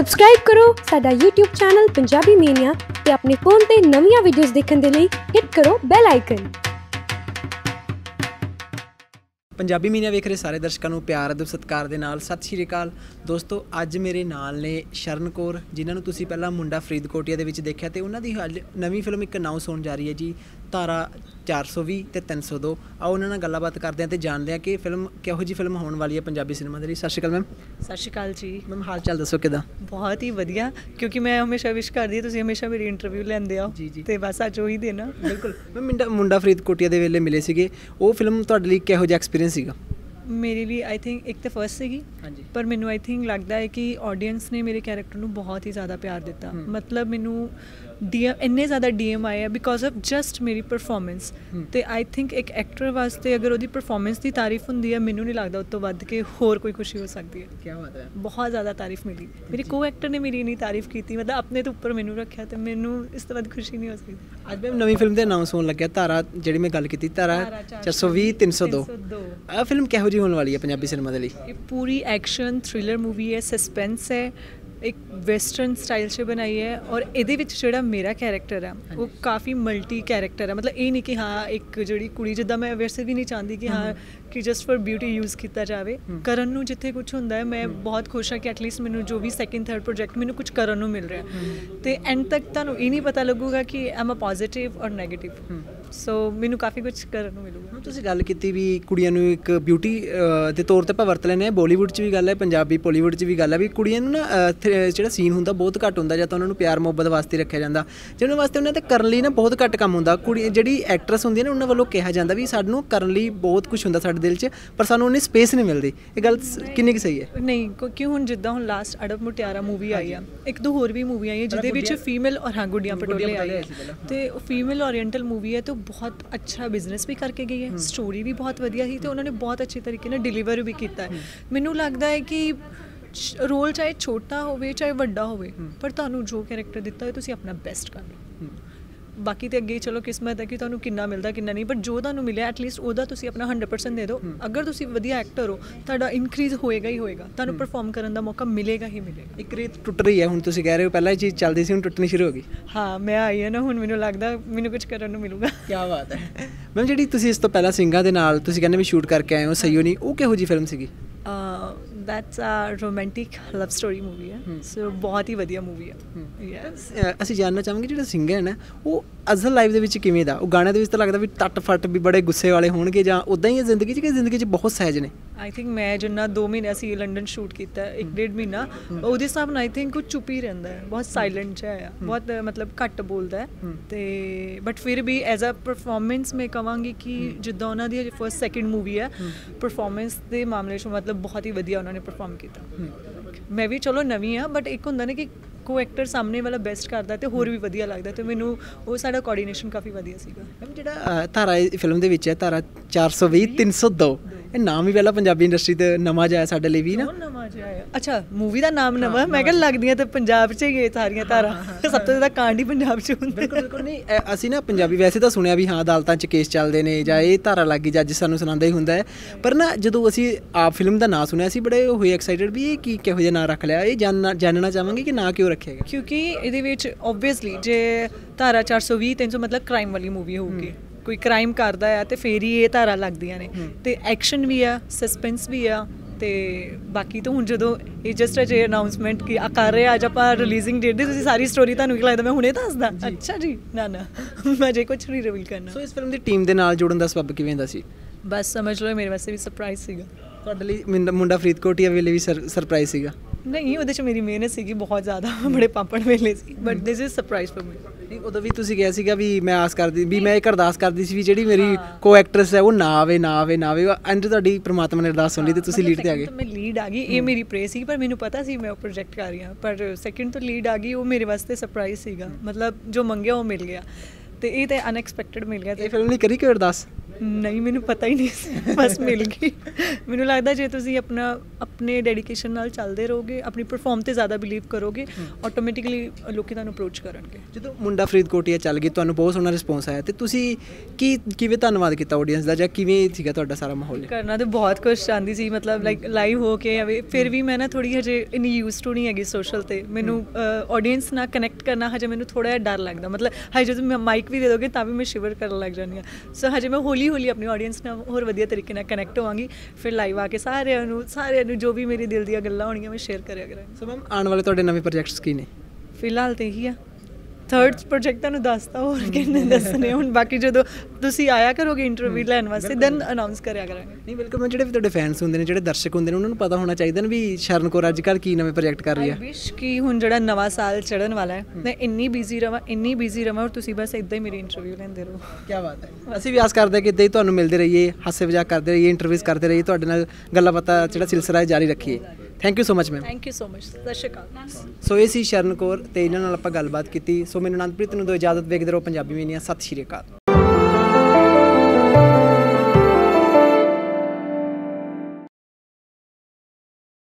Subscribe ਕਰੋ ਸਾਡਾ YouTube channel Punjabi ਮੀਨੀਆ ਤੇ ਆਪਣੇ ਫੋਨ ਤੇ ਨਵੀਆਂ ਵੀਡੀਓਜ਼ ਦੇਖਣ ਦੇ ਲਈ ਹਿੱਟ ਕਰੋ ਬੈਲ ਆਈਕਨ ਪੰਜਾਬੀ ਮੀਡੀਆ ਵੇਖ ਰਹੇ ਸਾਰੇ ਦਰਸ਼ਕਾਂ ਨੂੰ ਪਿਆਰ ਅਤੇ ਸਤਿਕਾਰ ਦੇ ਨਾਲ ਸਤਿ ਸ਼੍ਰੀ ਅਕਾਲ। ਦੋਸਤੋ, ਅੱਜ ਮੇਰੇ ਨਾਲ ਨੇ ਸ਼ਰਨ ਕੌਰ, ਜਿਨ੍ਹਾਂ ਨੂੰ ਤੁਸੀਂ ਪਹਿਲਾਂ ਮੁੰਡਾ ਫਰੀਦਕੋਟੀਆ ਦੇ ਵਿੱਚ ਦੇਖਿਆ ਤੇ ਉਹਨਾਂ ਦੀ ਹਾਲ- ਨਵੀਂ ਫਿਲਮ ਇੱਕ ਅਨਾਉਂਸ ਹੋਣ ਜਾ ਰਹੀ ਹੈ ਜੀ। ਤਾਰਾ 420 ਤੇ 302 ਆਓ ਉਹਨਾਂ ਨਾਲ ਗੱਲਬਾਤ ਕਰਦੇ ਹਾਂ ਤੇ ਜਾਣਦੇ ਹਾਂ ਕਿ ਫਿਲਮ ਕਿਹੋ ਜੀ ਫਿਲਮ ਹੋਣ ਵਾਲੀ ਹੈ ਪੰਜਾਬੀ ਸਿਨੇਮਾ ਦੇ ਲਈ। ਸਤਿ ਸ਼੍ਰੀ ਅਕਾਲ ਮੈਮ। ਸਤਿ ਸ਼੍ਰੀ ਅਕਾਲ ਜੀ। ਮੈਮ ਹਾਲ ਚਾਲ ਦੱਸੋ ਕਿਦਾਂ? ਬਹੁਤ ਹੀ ਵਧੀਆ ਕਿਉਂਕਿ ਮੈਂ ਹਮੇਸ਼ਾ ਵਿਸ਼ ਕਰਦੀ ਹਾਂ ਤੁਸੀਂ ਹਮੇਸ਼ਾ ਮੇਰੀ ਇੰਟਰਵਿਊ ਲੈਂਦੇ ਹੋ ਜੀ। ਤੇ ਬਸ ਅੱਜ ਉਹੀ ਆ। ਬਿਲਕੁਲ। ਮੈਮ ਮੁੰਡਾ ਮੁੰਡਾ ਫਰੀਦਕੋਟੀਆ ਦੇ ਵੇਲੇ ਮਿਲੇ ਸੀਗੇ। ਉਹ ਫਿਲਮ ਤੁਹਾਡੇ ਲਈ ਕਿਹੋ ਜਿਹਾ ਐਕਸਪੀਰੀਅੰਸ ਸੀਗਾ? ਮੇਰੇ ਲਈ ਆਈ ਥਿੰਕ ਇੱਕ ਤਾਂ ਫਰਸਟ ਸੀਗੀ ਪਰ ਮੈਨੂੰ ਆਈ ਥਿੰਕ ਲੱਗਦਾ ਹੈ ਕਿ ਆਡੀਅנס ਨੇ ਮੇਰੇ ਕੈਰੈਕਟਰ ਨੂੰ ਬਹੁਤ ਹੀ ਜ਼ਿਆਦਾ ਪਿਆਰ ਦਿੱਤਾ। ਮਤਲਬ ਮੈਨੂੰ ਡੀਐਮ ਇੰਨੇ ਜ਼ਿਆਦਾ ਡੀਐਮ ਆਏ ਆ ਬਿਕੋਜ਼ ਆਫ ਜਸਟ ਮੇਰੀ ਪਰਫਾਰਮੈਂਸ। ਤੇ ਆਈ ਥਿੰਕ ਇੱਕ ਐਕਟਰ ਵਾਸਤੇ ਅਗਰ ਉਹਦੀ ਪਰਫਾਰਮੈਂਸ ਦੀ ਤਾਰੀਫ ਹੁੰਦੀ ਹੈ ਮੈਨੂੰ ਨਹੀਂ ਲੱਗਦਾ ਉਸ ਤੋਂ ਵੱਧ ਕੇ ਹੋਰ ਕੋਈ ਖੁਸ਼ੀ ਹੋ ਸਕਦੀ ਹੈ। ਕੀ ਬਾਤ ਹੈ। ਬਹੁਤ ਜ਼ਿਆਦਾ ਤਾਰੀਫ ਮਿਲੀ। ਮੇਰੇ ਕੋ ਐਕਟਰ ਨੇ ਮੇਰੀ ਇੰਨੀ ਤਾਰੀਫ ਕੀਤੀ ਮਤਲਬ ਆਪਣੇ ਤੋਂ ਉੱਪਰ ਮੈਨੂੰ ਰੱਖਿਆ ਤੇ ਮੈਨੂੰ ਇਸ ਤੋਂ ਵੱਧ ਖੁਸ਼ੀ ਨਹੀਂ ਹੋ ਸਕਦੀ। ਅੱਜ ਮੈਂ ਨਵੀਂ ਫਿਲਮ ਦੇ ਅਨਾਉਂਸ ਹੋਣ ਲੱਗਿਆ ਤਾਰਾ ਜਿਹੜੀ ਮੈਂ ਗੱਲ ਕੀਤੀ ਤਾਰਾ 420 302 ਆ ਫਿਲਮ ਕਿਹੋ ਜੀ ਹੋਣ ਵਾਲੀ ਹੈ ਪੰਜਾਬੀ ਸਿਨੇਮਾ ਦੇ ਲਈ? ਇਹ ਪੂਰੀ ਐਕਸ਼ਨ ਥ੍ਰਿਲਰ ਮੂਵੀ ਹੈ ਸਸਪੈਂਸ ਹੈ ਇੱਕ ਵੈਸਟਰਨ ਸਟਾਈਲ 'ਚ ਬਣਾਈ ਹੈ ਔਰ ਇਹਦੇ ਵਿੱਚ ਜਿਹੜਾ ਮੇਰਾ ਕੈਰੈਕਟਰ ਹੈ ਉਹ ਕਾਫੀ ਮਲਟੀ ਕੈਰੈਕਟਰ ਹੈ ਮਤਲਬ ਇਹ ਨਹੀਂ ਕਿ ਹਾਂ ਇੱਕ ਜਿਹੜੀ ਕੁੜੀ ਜਿੱਦਾਂ ਮੈਂ ਵੈਸੇ ਵੀ ਨਹੀਂ ਚਾਹੁੰਦੀ ਕਿ ਹਾਂ ਕਿ ਜਸਟ ਫॉर ਬਿਊਟੀ ਯੂਜ਼ ਕੀਤਾ ਜਾਵੇ। ਕਰਨ ਨੂੰ ਜਿੱਥੇ ਕੁਝ ਹੁੰਦਾ ਹੈ ਮੈਂ ਬਹੁਤ ਖੁਸ਼ ਹਾਂ ਕਿ ਐਟਲੀਸਟ ਮੈਨੂੰ ਜੋ ਵੀ ਸੈਕਿੰਡ ਥਰਡ ਪ੍ਰੋਜੈਕਟ ਮੈਨੂੰ ਕੁਝ ਕਰਨ ਨੂੰ ਮਿਲ ਰਿਹਾ। ਤੇ ਐਂਡ ਤੱਕ ਤੁਹਾਨੂੰ ਇਹ ਨਹੀਂ ਪਤਾ ਲੱਗੂਗਾ ਕਿ am a positive or negative so ਮੈਨੂੰ ਕਾਫੀ ਕੁਝ ਕਰਨ ਨੂੰ ਮਿਲੂਗਾ। ਹੁਣ ਤੁਸੀਂ ਗੱਲ ਕੀਤੀ ਵੀ ਕੁੜੀਆਂ ਨੂੰ ਇੱਕ ਬਿਊਟੀ ਦੇ ਤੌਰ ਤੇ ਆਪਾਂ ਵਰਤ ਲੈਂਦੇ ਆ ਬਾਲੀਵੁੱਡ 'ਚ ਵੀ ਗੱਲ ਹੈ ਪੰਜਾਬੀ ਪੋਲੀਵੁੱਡ 'ਚ ਵੀ ਗੱਲ ਹੈ ਵੀ ਕੁੜੀਆਂ ਨੂੰ ਨਾ ਜਿਹੜਾ ਸੀਨ ਹੁੰਦਾ ਬਹੁਤ ਘੱਟ ਹੁੰਦਾ ਜਾਂ ਤਾਂ ਉਹਨਾਂ ਨੂੰ ਪਿਆਰ ਮੁਹੱਬਤ ਵਾਸਤੇ ਰੱਖਿਆ ਜਾਂਦਾ। ਜਿਹਨਾਂ ਵਾਸਤੇ ਉਹਨਾਂ ਤੇ ਕਰਨ ਲਈ ਨਾ ਬਹੁਤ ਘੱਟ ਕੰਮ ਹੁੰਦਾ। ਕੁੜੀ ਜਿਹੜੀ ਐਕਟਰੈਸ ਹੁੰਦੀ ਹੈ ਨਾ ਉਹਨਾਂ ਵੱਲੋਂ ਕਿਹਾ ਜਾਂਦਾ ਵੀ ਸਾਨੂੰ ਕਰਨ ਲਈ ਬਹੁਤ ਕੁਝ ਹੁੰਦਾ ਸਾਡੇ ਦਿਲ 'ਚ ਪਰ ਸਾਨੂੰ ਉਨੀ ਸਪੇਸ ਨਹੀਂ ਮਿਲਦੀ। ਇਹ ਗੱਲ ਕਿੰਨੀ ਕੁ ਸਹੀ ਹੈ? ਨਹੀਂ ਕਿਉਂਕਿ ਹੁਣ ਜਿੱਦਾਂ ਹੁਣ ਲਾਸਟ ਅੜਬ ਮੁਟਿਆਰਾ ਮੂਵੀ ਆਈ ਆ। ਇੱਕ ਦੋ ਹੋਰ ਵੀ ਮੂਵੀ ਆਈ ਹੈ ਜਿਹਦੇ ਵਿੱਚ ਫੀਮੇਲ ਔਰ ਹਾਂ ਗੁੱਡੀਆਂ ਪਟੋਲੇ। ਹੈ ਤੇ ਉਹ ਫੀਮੇਲ ਓਰੀਐਂਟਲ ਮੂਵੀ ਹੈ ਤੇ ਬਹੁਤ ਅੱਛਾ ਬਿਜ਼ਨਸ ਵੀ ਕਰਕੇ ਗਈ ਹੈ ਸਟੋਰੀ ਵੀ ਬਹੁਤ ਵਧੀਆ ਸੀ ਤੇ ਉਹਨਾਂ ਨੇ ਬਹੁਤ ਅੱਛੇ ਤਰੀਕੇ ਨਾਲ ਡਿਲੀਵਰ ਵੀ ਕੀਤਾ ਹੈ। ਮੈਨੂੰ ਲੱਗਦਾ ਹੈ ਕਿ ਰੋਲ ਚਾਹੇ ਛੋਟਾ ਹੋਵੇ ਚਾਹੇ ਵੱਡਾ ਹੋਵੇ ਪਰ ਤੁਹਾਨੂੰ ਜੋ ਕੈਰੈਕਟਰ ਦਿੱਤਾ ਹੈ ਤੁਸੀਂ ਆਪਣਾ ਬੈਸਟ ਕਰ ਲਓ। ਬਾਕੀ ਤੇ ਅੱਗੇ ਚਲੋ ਕਿਸਮਤ ਹੈ ਕਿ ਤੁਹਾਨੂੰ ਕਿੰਨਾ ਮਿਲਦਾ ਕਿੰਨਾ ਨਹੀਂ ਬਟ ਜੋ ਤੁਹਾਨੂੰ ਮਿਲਿਆ ਐਟਲੀਸਟ ਉਹਦਾ ਤੁਸੀਂ ਆਪਣਾ 100% ਦੇ ਦਿਓ। ਅਗਰ ਤੁਸੀਂ ਵਧੀਆ ਐਕਟਰ ਹੋ ਤੁਹਾਡਾ ਇਨਕਰੀਜ਼ ਹੋਏਗਾ ਹੀ ਹੋਏਗਾ। ਤੁਹਾਨੂੰ ਪਰਫਾਰਮ ਕਰਨ ਦਾ ਮੌਕਾ ਮਿਲੇਗਾ ਹੀ ਮਿਲੇਗਾ। ਇੱਕ ਰੀਤ ਟੁੱਟ ਰਹੀ ਹੈ ਹੁਣ ਤੁਸੀਂ ਕਹਿ ਰਹੇ ਹੋ ਪਹਿਲਾਂ ਇਹ ਚੀਜ਼ ਚੱਲਦੀ ਸੀ ਹੁਣ ਟੁੱਟਣੀ ਸ਼ੁਰੂ ਹੋ ਗਈ। ਹਾਂ ਮੈਂ ਆਈ ਹਾਂ ਨਾ ਹੁਣ ਮੈਨੂੰ ਲੱਗਦਾ ਮੈਨੂੰ ਕੁਝ ਕਰਨ ਨੂੰ ਮਿਲੂਗਾ। ਕੀ ਬਾਤ ਹੈ। ਮੈਮ ਜਿਹੜੀ ਤੁਸੀਂ ਇਸ ਤੋਂ ਪਹਿਲਾਂ ਸਿੰਘਾਂ ਦੇ ਨਾਲ ਤੁਸੀਂ ਕਹਿੰਦੇ ਵੀ ਸ਼ੂਟ ਕਰਕੇ ਆਏ ਹੋ ਸਈਓ ਨਹੀਂ ਉਹ ਕਿਹੋ ਜੀ ਫਿਲਮ ਸੀਗੀ? That's a romantic love story movie ਹੈ। ਸੋ ਬਹੁਤ ਹੀ ਵਧੀਆ ਮੂਵੀ ਹੈ ਯੈਸ ਅਸੀਂ ਜਾਨਣਾ ਚਾਹਾਂਗੇ ਜਿਹੜਾ ਸਿੰਗਰ ਹੈ ਨਾ ਉਹ ਅਸਲ ਲਾਈਫ ਦੇ ਵਿੱਚ ਕਿਵੇਂ ਦਾ ਉਹ ਗਾਣੇ ਦੇ ਵਿੱਚ ਤਾਂ ਲੱਗਦਾ ਵੀ ਟੱਟ ਫੱਟ ਵੀ ਬੜੇ ਗੁੱਸੇ ਵਾਲੇ ਹੋਣਗੇ ਜਾਂ ਉਦਾਂ ਹੀ ਹੈ ਜ਼ਿੰਦਗੀ 'ਚ ਕਿ ਜ਼ਿੰਦਗੀ 'ਚ ਬਹੁਤ ਸਹਿਜ ਨੇ ਆਈ ਥਿੰਕ ਮੈਂ ਜਿੰਨਾ 2 ਮਹੀਨੇ ਅਸੀਂ ਲੰਡਨ ਸ਼ੂਟ ਕੀਤਾ ਇੱਕ ਡੇਢ ਮਹੀਨਾ ਉਹਦੇ ਹਿਸਾਬ ਨਾਲ ਆਈ ਥਿੰਕ ਉਹ ਚੁੱਪ ਹੀ ਰਹਿੰਦਾ ਹੈ ਬਹੁਤ ਸਾਇਲੈਂਟ ਜਿਹਾ ਆ ਬਹੁਤ ਮਤਲਬ ਘੱਟ ਬੋਲਦਾ ਹੈ। ਤੇ ਬਟ ਫਿਰ ਵੀ ਐਜ਼ ਅ ਪਰਫਾਰਮੈਂਸ ਮੈਂ ਕਵਾਂਗੀ ਕਿ ਜਿੱਦਾਂ ਉਹਨਾਂ ਦੀ ਫਰਸਟ ਸੈਕਿੰਡ ਮੂਵੀ ਹੈ ਪਰਫਾਰਮੈਂਸ ਦੇ ਮਾਮਲੇ 'ਚ ਮਤਲਬ ਬਹੁਤ ਹੀ ਵਧੀਆ ਉਹਨਾਂ ਨੇ ਪਰਫਾਰਮ ਕੀਤਾ। ਮੈਂ ਵੀ ਚਲੋ ਨਵੀਂ ਆ ਬਟ ਇੱਕ ਹੁੰਦਾ ਨਾ ਕਿ ਕੋ ਐਕਟਰ ਸਾਹਮਣੇ ਵਾਲਾ ਬੈਸਟ ਕਰਦਾ ਤੇ ਹੋਰ ਵੀ ਵਧੀਆ ਲੱਗਦਾ ਤੇ ਮੈਨੂੰ ਉਹ ਸਾਡਾ ਕੋਆਰਡੀਨੇਸ਼ਨ ਕਾਫੀ ਵਧੀਆ ਸੀਗਾ। ਮੈਮ ਜਿਹੜਾ ਧਾਰਾ ਫਿਲਮ ਦੇ ਵਿੱਚ ਹੈ ਧਾਰਾ 420 302 ਇਹ ਨਾਮ ਹੀ ਪਹਿਲਾਂ ਪੰਜਾਬੀ ਇੰਡਸਟਰੀ ਤੇ ਨਵਾਂ ਹੈ ਸਾਡੇ ਲਈ ਵੀ ਨਾ। ਨਵਾਂ ਜਿਹਾ ਆਇਆ। ਅੱਛਾ ਮੂਵੀ ਦਾ ਨਾਮ ਨਵਾਂ ਮੈਂ ਕਿਹਾ ਲੱਗਦੀਆਂ ਤੇ ਪੰਜਾਬ 'ਚ ਹੀ ਇਹ ਸਾਰੀਆਂ ਧਾਰਾਂ। ਸਭ ਤੋਂ ਜ਼ਿਆਦਾ ਕਾਂਡ ਹੀ ਪੰਜਾਬ 'ਚ ਹੁੰਦੇ। ਬਿਲਕੁਲ ਬਿਲਕੁਲ। ਨਹੀਂ ਅਸੀਂ ਨਾ ਪੰਜਾਬੀ ਵੈਸੇ ਤਾਂ ਸੁਣਿਆ ਵੀ ਹਾਂ ਅਦਾਲਤਾਂ 'ਚ ਕੇਸ ਚੱਲਦੇ ਨੇ ਜਾਂ ਇਹ ਧਾਰਾ ਲੱਗੀ ਜੱਜ ਸਾਨੂੰ ਸੁਣਾਉਂਦਾ ਹੀ ਹੁੰਦਾ ਹੈ। ਪਰ ਨਾ ਜਦੋਂ ਅਸੀਂ ਆਪ ਫਿਲਮ ਦਾ ਨਾਂ ਸੁਣਿਆ ਸੀ ਬੜੇ ਹੋਏ ਐਕਸਾਈਟਡ ਵੀ ਇਹ ਕੀ ਕਿਹੋ ਜਿਹਾ ਨਾਂ ਰੱਖ ਲਿਆ? ਇਹ ਜਾਣਨਾ ਜਾਣਨਾ ਚਾਹਾਂਗੇ ਕਿ ਨਾਂ ਕਿਉਂ ਰੱਖਿਆ ਗਿਆ? ਕਿਉਂਕਿ ਇਹਦੇ ਵਿੱਚ ਆਬਵੀਅਸਲੀ ਜੇ ਧਾਰਾ 420 300 ਮਤਲਬ ਕ੍ਰਾਈਮ ਵਾਲੀ ਮੂਵੀ ਹੋਊਗੀ। ਕੋਈ ਕ੍ਰਾਈਮ ਕਰਦਾ ਆ ਤੇ ਫੇਰ ਹੀ ਇਹ ਧਾਰਾ ਲੱਗਦੀਆਂ ਨੇ। ਤੇ ਐਕਸ਼ਨ ਵੀ ਆ ਸਸਪੈਂਸ ਵੀ ਆ ਤੇ ਬਾਕੀ ਤਾਂ ਹੁਣ ਜਦੋਂ ਇਹ ਜਸਟ ਅਜੇ ਅਨਾਉਂਸਮੈਂਟ ਕੀ ਆ ਕਰ ਰਹੇ ਅੱਜ ਆਪਾਂ ਰਿਲੀਜ਼ਿੰਗ ਡੇਟ ਦੀ ਤੁਸੀਂ ਸਾਰੀ ਸਟੋਰੀ ਤੁਹਾਨੂੰ ਕੀ ਲੱਗਦਾ ਮੈਂ ਹੁਣੇ ਦੱਸਦਾ। ਅੱਛਾ ਜੀ ਨਾ ਨਾ ਮੈਂ ਜੇ ਕੁਝ ਨਹੀਂ ਰਿਵੀਲ ਕਰਨਾ। ਸੋ ਇਸ ਫਿਲਮ ਦੀ ਟੀਮ ਦੇ ਨਾਲ ਜੁੜਨ ਦਾ ਸਬਬ ਕਿਵੇਂ ਦਾ ਸੀ? ਬਸ ਸਮਝ ਲਓ ਮੇਰੇ ਵਾਸਤੇ ਵੀ ਸਰਪ੍ਰਾਈਜ਼ ਸੀਗਾ। ਤੁਹਾਡੇ ਲਈ ਮੁੰਡਾ- ਮੁੰਡਾ ਫਰੀਦਕੋਟੀਆ ਵੇਲੇ ਵੀ ਸਰਪ੍ਰਾਈਜ਼ ਸੀਗਾ। ਨਹੀਂ ਉਹਦੇ ਚ ਮੇਰੀ ਮਿਹਨਤ ਸੀਗੀ ਬਹੁਤ ਜ਼ਿਆਦਾ। ਬੜੇ ਪਾਪੜ ਵੇਲੇ ਸੀ। But this is surprise for me ਨਹੀਂ ਉਦੋਂ ਵੀ ਤੁਸੀਂ ਕਿਹਾ ਸੀਗਾ ਵੀ ਮੈਂ ਆਸ ਕਰਦੀ ਵੀ ਮੈਂ ਇੱਕ ਅਰਦਾਸ ਕਰਦੀ ਸੀ ਵੀ ਜਿਹੜੀ ਮੇਰੀ ਕੋ ਐਕਟਰੈਸ ਹੈ ਉਹ ਨਾ ਆਵੇ ਨਾ ਆਵੇ ਨਾ ਆਵੇ। ਐਂਡ ਤੁਹਾਡੀ ਪ੍ਰਮਾਤਮਾ ਨੇ ਅਰਦਾਸ ਸੁਣ ਲਈ ਤੇ ਤੁਸੀਂ ਲੀਡ ਤੇ ਆ ਗਏ। ਮੈਂ ਲੀਡ ਆ ਗਈ। ਇਹ ਮੇਰੀ ਪ੍ਰੇ ਸੀ ਪਰ ਮੈਨੂੰ ਪਤਾ ਸੀ ਮੈਂ ਉਹ ਪ੍ਰੋਜੈਕਟ ਕਰ ਰਹੀ ਹਾਂ। ਪਰ ਸੈਕਿੰਡ ਤੋਂ ਲੀਡ ਆ ਗਈ ਉਹ ਮੇਰੇ ਵਾਸਤੇ ਸਰਪ੍ਰਾਈਜ਼ ਸੀਗਾ। ਮਤਲਬ ਜੋ ਮੰਗਿਆ ਉਹ ਮਿਲ ਗਿਆ। ਤੇ ਇਹ ਤੇ ਅਨਐਕਸਪੈਕਟਡ ਮਿਲ ਗਿਆ ਤੇ ਇਹ ਫਿਲਮ ਲਈ ਕਰੀ ਕਿ ਅਰਦਾਸ? ਨਹੀਂ ਮੈਨੂੰ ਪਤਾ ਹੀ ਨਹੀਂ ਬਸ ਮਿਲ ਗਈ। ਮੈਨੂੰ ਲੱਗਦਾ ਜੇ ਤੁਸੀਂ ਆਪਣਾ ਆਪਣੇ ਡੈਡੀਕੇਸ਼ਨ ਨਾਲ ਚੱਲਦੇ ਰਹੋਗੇ ਆਪਣੀ ਪਰਫਾਰਮ ਤੇ ਜ਼ਿਆਦਾ ਬਿਲੀਵ ਕਰੋਗੇ ਆਟੋਮੈਟਿਕਲੀ ਲੋਕੀ ਤੁਹਾਨੂੰ ਅਪਰੋਚ ਕਰਨਗੇ। ਜਦੋਂ ਮੁੰਡਾ ਫਰੀਦਕੋਟਿਆ ਚੱਲ ਗਈ ਤੁਹਾਨੂੰ ਬਹੁਤ ਸੋਹਣਾ ਰਿਸਪੌਂਸ ਆਇਆ ਤੇ ਤੁਸੀਂ ਕੀ ਕਿਵੇਂ ਧੰਨਵਾਦ ਕੀਤਾ ਆਡੀਅנס ਦਾ ਜਾਂ ਕਿਵੇਂ ਸੀਗਾ ਤੁਹਾਡਾ ਸਾਰਾ ਮਾਹੌਲ? ਕਰਨਾ ਤੇ ਬਹੁਤ ਕੁਝ ਆਂਦੀ ਸੀ ਮਤਲਬ ਲਾਈਕ ਲਾਈਵ ਹੋ ਕੇ ਫਿਰ ਵੀ ਮੈਂ ਨਾ ਥੋੜੀ ਹਜੇ ਇਨੀ ਯੂਜ਼ਡ ਨਹੀਂ ਹੈਗੀ ਸੋਸ਼ਲ ਤੇ। ਮੈਨੂੰ ਆਡੀਅנס ਨਾਲ ਕਨੈਕਟ ਕਰਨਾ ਹਜੇ ਮੈਨੂੰ ਥੋੜਾ ਜਿਹਾ ਡਰ ਲੱਗਦਾ। ਮਤਲਬ ਹਜੇ ਜਦੋਂ ਮੈਂ ਮਾਈਕ ਵੀ ਦੇ ਦੋਗੇ ਤਾਂ ਵੀ ਮੈਂ ਸ਼ਿਵਰ ਕਰਨ ਲੱਗ ਜਾਂਦੀ ਹਾਂ। ਸੋ ਹਜੇ ਮੈਂ ਹੋਲੀ ਹੌਲੀ ਆਪਣੀ ਆਡੀਅנס ਨਾਲ ਹੋਰ ਵਧੀਆ ਤਰੀਕੇ ਨਾਲ ਕਨੈਕਟ ਹੋਵਾਂਗੀ। ਫਿਰ ਲਾਈਵ ਆ ਕੇ ਸਾਰਿਆਂ ਨੂੰ ਸਾਰਿਆਂ ਨੂੰ ਜੋ ਵੀ ਮੇਰੇ ਦਿਲ ਦੀਆਂ ਗੱਲਾਂ ਹੋਣਗੀਆਂ ਮੈਂ ਸ਼ੇਅਰ ਕਰਿਆ ਕਰਾਂਗੀ। ਸੋ ਮੈਮ ਆਉਣ ਵਾਲੇ ਤੁਹਾਡੇ ਨਵੇਂ ਪ੍ਰੋਜੈਕਟਸ ਕੀ ਨੇ? ਫਿਲਹਾਲ ਤੇ ਇਹੀ ਆ। ਥਰਡ ਪ੍ਰੋਜੈਕਟ ਤੁਹਾਨੂੰ ਦੱਸਤਾ ਹੋਰ ਕਿੰਨੇ ਦੱਸਣੇ? ਹੁਣ ਬਾਕੀ ਜਦੋਂ ਤੁਸੀਂ ਆਇਆ ਕਰੋਗੇ ਇੰਟਰਵਿਊ ਲੈਣ ਵਾਸਤੇ ਦੈਨ ਅਨਾਉਂਸ ਕਰਿਆ ਕਰਾਂਗੇ। ਨਹੀਂ ਬਿਲਕੁਲ ਮੈਂ ਜਿਹੜੇ ਵੀ ਤੁਹਾਡੇ ਫੈਨਸ ਹੁੰਦੇ ਨੇ ਜਿਹੜੇ ਦਰਸ਼ਕ ਹੁੰਦੇ ਨੇ ਉਹਨਾਂ ਨੂੰ ਪਤਾ ਹੋਣਾ ਚਾਹੀਦਾ ਨਾ ਵੀ ਸ਼ਰਨ ਕੌਰ ਅੱਜ ਕੱਲ੍ਹ ਕੀ ਨਵੇਂ ਪ੍ਰੋਜੈਕਟ ਕਰ ਰਹੀ ਆਈ ਆ ਵਿਸ਼ ਕਿ ਹੁਣ ਜਿਹੜਾ ਨਵਾਂ ਸਾਲ ਚੜਨ ਵਾਲਾ ਹੈ ਮੈਂ ਇੰਨੀ ਬਿਜ਼ੀ ਰਵਾਂ ਇੰਨੀ ਬਿਜ਼ੀ ਰਵਾਂ ਔਰ ਤੁਸੀਂ ਬਸ ਇਦਾਂ ਹੀ ਮੇਰੀ ਇੰਟਰਵਿਊ ਲੈਂਦੇ ਰਹੋ। ਕੀ ਬਾਤ ਹੈ। ਅਸੀਂ ਵੀ ਆਸ ਕਰਦੇ ਹਾਂ ਕਿ ਇਦਾਂ ਹੀ ਤੁਹਾਨੂੰ ਮਿਲਦੇ ਰਹੀਏ ਹਾਸੇ ਮਜ਼ਾਕ ਕਰਦੇ ਰਹੀਏ ਇੰਟਰਵਿਊਜ਼ ਕਰਦੇ ਰਹੀਏ ਤੁਹਾਡੇ ਨਾਲ ਗੱਲਾਂ ਬਾਤਾਂ ਜਿਹੜਾ ਸਿਲਸਿਲਾ ਹੈ ਜਾਰੀ ਰੱਖੀਏ। Thank you so much ma'am thank you so much Sat Sri Akal. ਸੋ ਇਹ ਸੀ ਸ਼ਰਨ ਕੌਰ ਤੇ ਇਹਨਾਂ ਨਾਲ ਆਪਾਂ ਗੱਲਬਾਤ ਕੀਤੀ। ਸੋ ਮੈਨੂੰ ਅਨੰਦਪ੍ਰੀਤ ਨੂੰ ਦੋ ਇਜਾਜ਼ਤ ਵੇਖਦੇ ਰਹੋ ਪੰਜਾਬੀ ਮੀਨੀਆ ਸਤਿ ਸ਼੍ਰੀ ਅਕਾਲ।